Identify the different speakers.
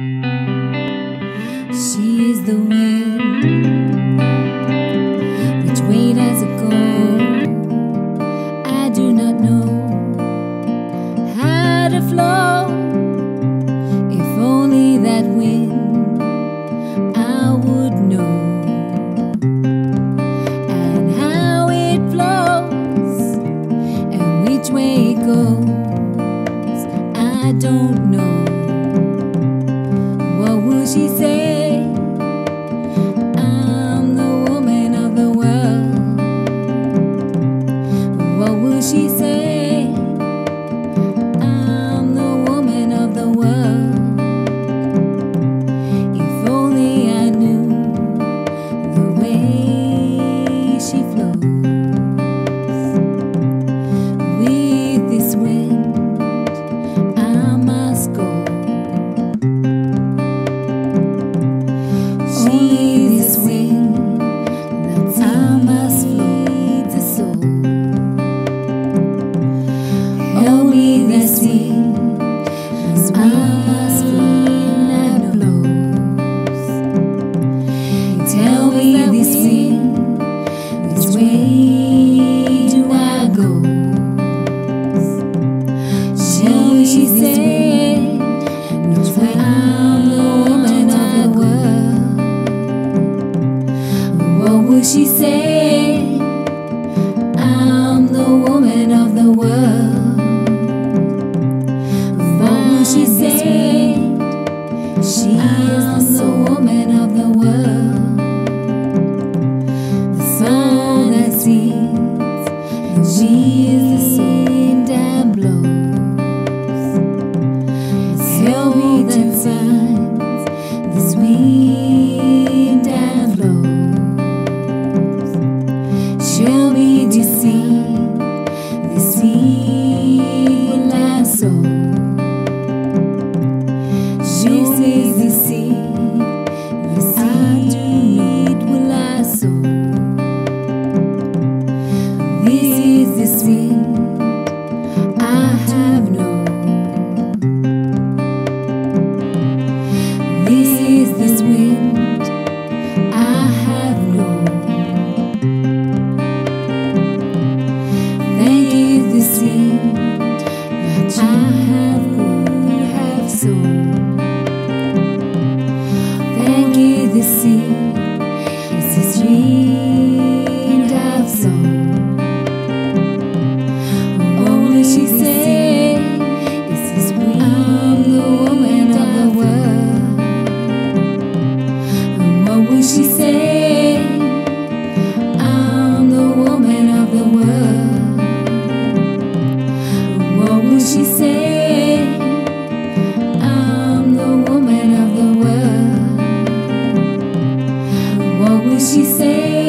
Speaker 1: She is the wind. she say? I'm the woman of the world. What will she say? she said, I'm the woman of the world. Vaughn, she said, she is the woman of the world. The sun that sees, she is the wind that blows. help me to find. chame de sim. she said.